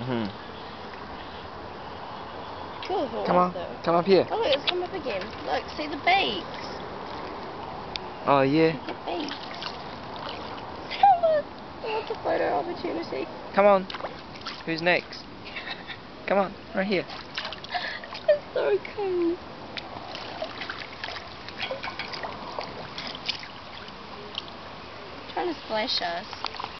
Mhm. Cool, Come on, though. come up here. Oh it's come up again. Look, see the beaks. Oh yeah. The beaks. What's a photo opportunity? Come on. Who's next? Come on, right here. It's so cool. Trying to splash us.